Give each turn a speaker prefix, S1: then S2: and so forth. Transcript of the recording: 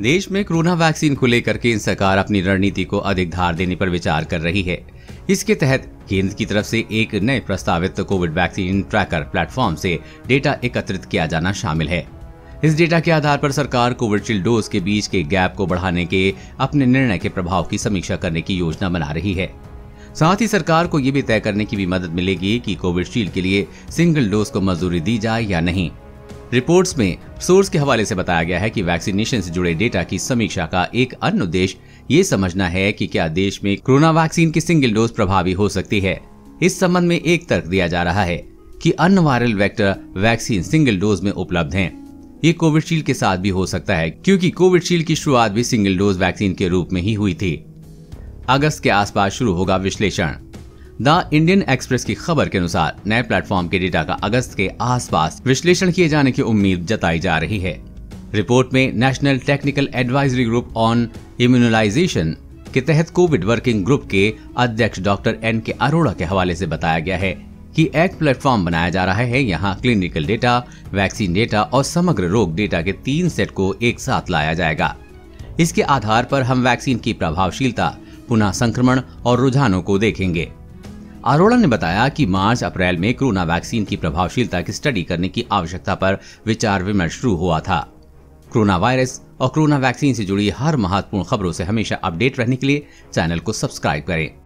S1: देश में corona vaccine को लेकर केंद्र सरकार अपनी रणनीति को अधिक धार देने पर विचार कर रही है। इसके तहत केंद्र की तरफ़ से एक नए प्रस्तावित कोविड वैक्सीन ट्रैकर प्लेटफॉर्म से डेटा एकत्रित किया जाना शामिल है। इस डेटा के आधार पर सरकार कोविडशील्ड डोज के बीच के गैप को बढ़ाने के अपने निर्णय के प्रभाव की समीक्षा करने की योजना बना रही है। साथ ही सरकार को ये भी तय करने की भी मदद मिलेगी कि कोविडशील्ड के लिए सिंगल डोज को मंजूरी दी जाए या नहीं। रिपोर्ट्स में सोर्स के हवाले से बताया गया है कि वैक्सीनेशन से जुड़े डेटा की समीक्षा का एक अन्य उद्देश्य ये समझना है कि क्या देश में कोरोना वैक्सीन की सिंगल डोज प्रभावी हो सकती है। इस संबंध में एक तर्क दिया जा रहा है कि अन्य viral vector vaccine single dose में उपलब्ध हैं। ये कोविशील्ड के साथ भी हो सकता है, क्योंकि कोविशील्ड की शुरुआत भी सिंगल डोज वैक्सीन के रूप में ही हुई थी। अगस्त के आसपास शुरू होगा विश्लेषण। द इंडियन एक्सप्रेस की खबर के अनुसार, नए प्लेटफॉर्म के डेटा का अगस्त के आसपास विश्लेषण किए जाने की उम्मीद जताई जा रही है। रिपोर्ट में national technical advisory group on immunisation के तहत कोविड वर्किंग ग्रुप के अध्यक्ष डॉक्टर एन के अरोड़ा के हवाले से बताया गया है कि एक प्लेटफॉर्म बनाया जा रहा है। यहाँ क्लिनिकल डेटा, वैक्सीन डेटा और समग्र रोग डेटा के तीन सेट को एक साथ लाया जाएगा। इसके आधार पर हम वैक्सीन की प्रभावशीलता, पुनः संक्रमण और रुझानों को देखेंगे। अरोड़ा ने बताया कि मार्च अप्रैल में कोरोना वैक्सीन की प्रभावशीलता की स्टडी करने की आवश्यकता पर विचार विमर्श शुरू हुआ था। कोरोना वायरस और कोरोना वैक्सीन से जुड़ी हर महत्वपूर्ण खबरों से हमेशा अपडेट रहने के लिए चैनल को सब्सक्राइब करें।